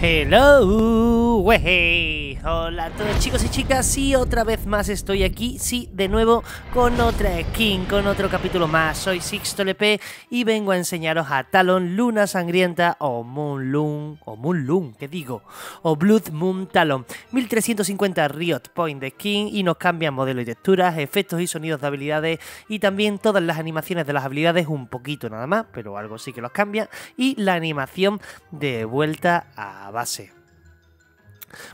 Hello, wey. Hola a todos chicos y chicas, y otra vez más estoy aquí, sí, de nuevo con otra skin, con otro capítulo más. Soy Sixto LP y vengo a enseñaros a Talon, Luna Sangrienta o Moon Loon, o Moon Loon, ¿qué digo? O Blood Moon Talon. 1350 Riot Point de skin y nos cambian modelo y texturas, efectos y sonidos de habilidades y también todas las animaciones de las habilidades, un poquito nada más, pero algo sí que los cambia. Y la animación de vuelta a base.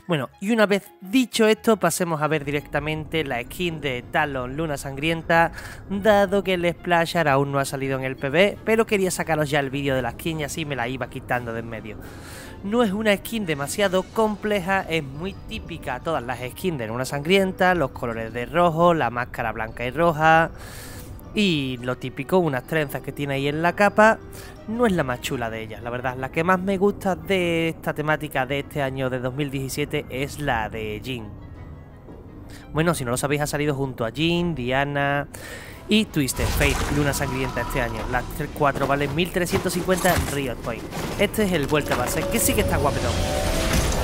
Bueno, y una vez dicho esto, pasemos a ver directamente la skin de Talon Luna Sangrienta, dado que el Splasher aún no ha salido en el PB, pero quería sacaros ya el vídeo de la skin y así me la iba quitando de en medio. No es una skin demasiado compleja, es muy típica. Todas las skins de Luna Sangrienta, los colores de rojo, la máscara blanca y roja... Y lo típico, unas trenzas que tiene ahí en la capa, no es la más chula de ellas, la verdad. La que más me gusta de esta temática de este año de 2017 es la de Jin. Bueno, si no lo sabéis, ha salido junto a Jin, Diana y Twisted Fate, Luna Sangrienta este año. Las 4 valen 1350 en Riot Point. Este es el vuelta base, que sí que está guapetón.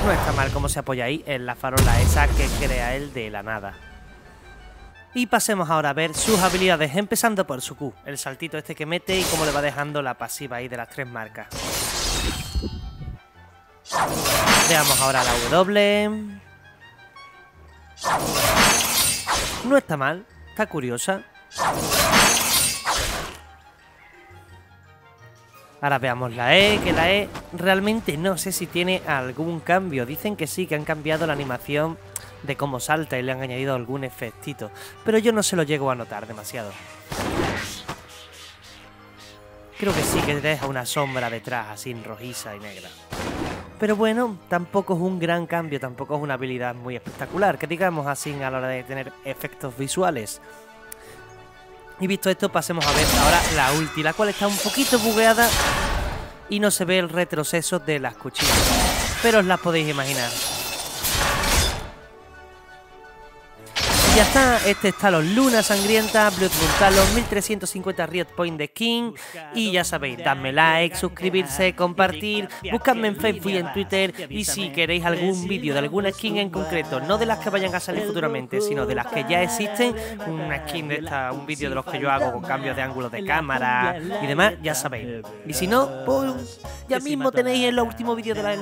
No está mal como se apoya ahí en la farola esa que crea él de la nada. Y pasemos ahora a ver sus habilidades, empezando por su Q, el saltito este que mete y cómo le va dejando la pasiva ahí de las tres marcas. Veamos ahora la W. No está mal, está curiosa. Ahora veamos la E, que la E realmente no sé si tiene algún cambio. Dicen que sí, que han cambiado la animación de cómo salta y le han añadido algún efectito, pero yo no se lo llego a notar demasiado. Creo que sí que deja una sombra detrás, así rojiza y negra. Pero bueno, tampoco es un gran cambio, tampoco es una habilidad muy espectacular, que digamos así a la hora de tener efectos visuales. Y visto esto, pasemos a ver ahora la ulti, la cual está un poquito bugueada y no se ve el retroceso de las cuchillas. Pero os las podéis imaginar. Ya está, este está los Luna Sangrienta, Blood Moon 1350 Riot Point de King. Y ya sabéis, dadme like, suscribirse, compartir, buscadme en Facebook y en Twitter. Y si queréis algún vídeo de alguna skin en concreto, no de las que vayan a salir futuramente, sino de las que ya existen, una skin de esta, un vídeo de los que yo hago con cambios de ángulos de cámara y demás, ya sabéis. Y si no, pues ya mismo tenéis el último vídeo de la